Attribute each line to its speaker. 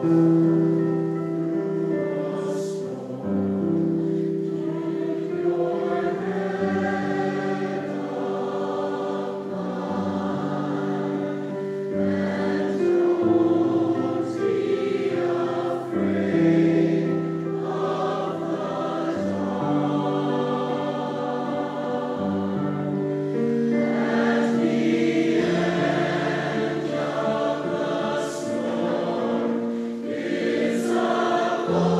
Speaker 1: Thank you. Lord.